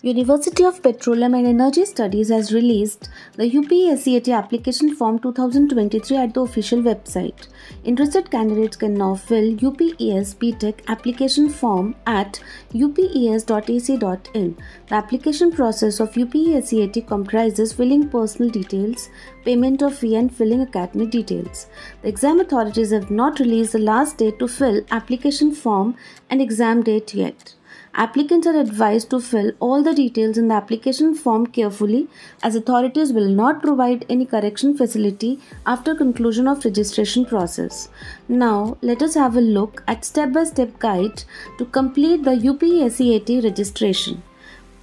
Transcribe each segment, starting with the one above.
University of Petroleum and Energy Studies has released the UPESEAT application form 2023 at the official website. Interested candidates can now fill UPES BTech application form at upes.ac.in. The application process of UPESEAT comprises filling personal details, payment of fee and filling academic details. The exam authorities have not released the last date to fill application form and exam date yet. Applicants are advised to fill all the details in the application form carefully as authorities will not provide any correction facility after conclusion of registration process. Now, let us have a look at step-by-step guide to complete the UPESEAT registration.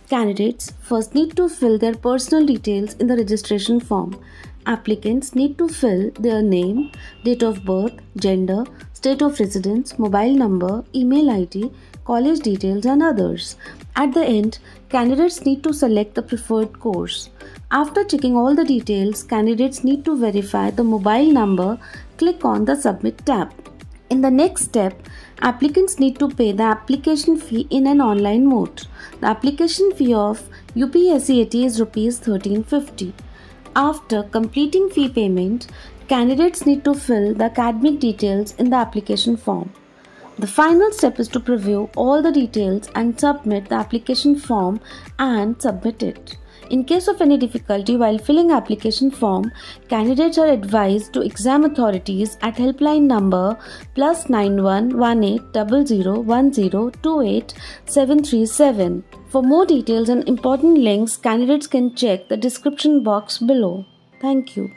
Candidates first need to fill their personal details in the registration form. Applicants need to fill their name, date of birth, gender, state of residence, mobile number, email ID, college details, and others. At the end, candidates need to select the preferred course. After checking all the details, candidates need to verify the mobile number. Click on the Submit tab. In the next step, applicants need to pay the application fee in an online mode. The application fee of UPESEAT is Rs 1350. After completing fee payment, candidates need to fill the academic details in the application form. The final step is to preview all the details and submit the application form and submit it. In case of any difficulty while filling application form, candidates are advised to exam authorities at helpline number plus 9118001028 For more details and important links, candidates can check the description box below. Thank you.